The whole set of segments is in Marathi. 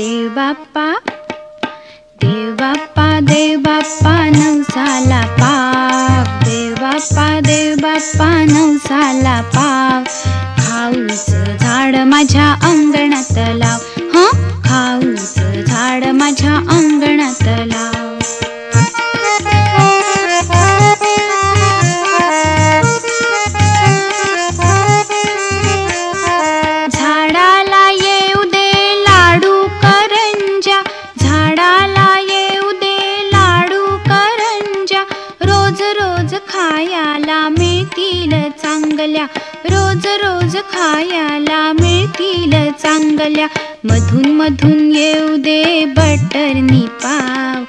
देव बाप्पा देव बाप्पा देव बाप्पा नवसाला पाव. देव बाप्पा देव बाप्पा नवसाला पाव. खाऊच झाड माझ्या अंगणात लाव. हं? खाऊच झाड माझ्या अंगणात लाव. रोज रोज खायाला मिळतील चांगल्या. रोज रोज खायाला मिळतील चांगल्या. मधून मधून येऊ दे बटरनी पाव.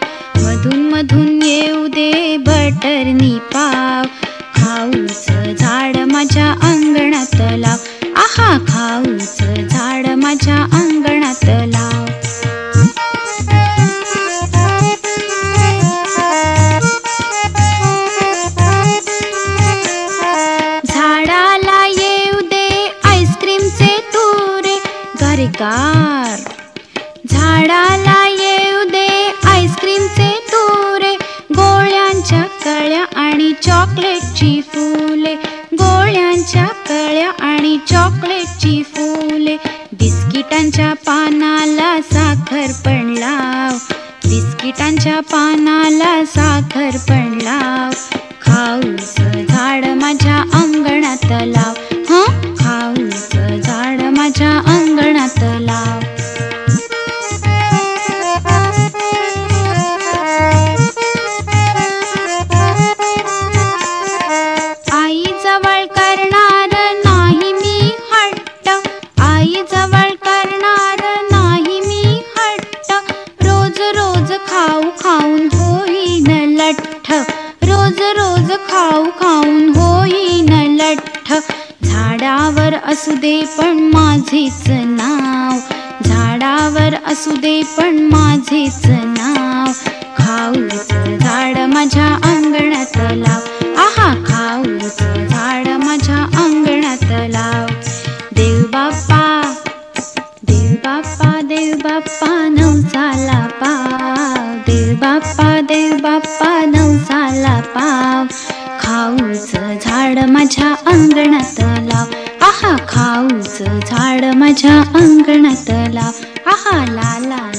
मधून मधून येऊ दे बटरनी पाव. खाऊच झाड माझ्या अंगणात लाव. आहा खाऊच झाड माझ्या अंगणात लाव. बिस्किटांच्या पानाला साखर पण लाव. बिस्किटांच्या पानाला लठ्ठ. रोज रोज खाऊ खाऊन होईन लठ्ठ. झाडावर असू दे पण माझेच नाव. झाडावर असू दे पण माझेच नाव. खाऊच झाड माझ्या अंगणात लाव. आहा खाऊच झाड माझ्या अंगणात लाव. देव बाप्पा देव बाप्पा देव बाप्पा नवसाला पाव देव बाप्पा देव बाप्पा नवसाला पाव. खाऊच झाड माझ्या अंगणात लाव. आहा खाऊच झाड माझ्या अंगणात लाव. आहा ला ला ला.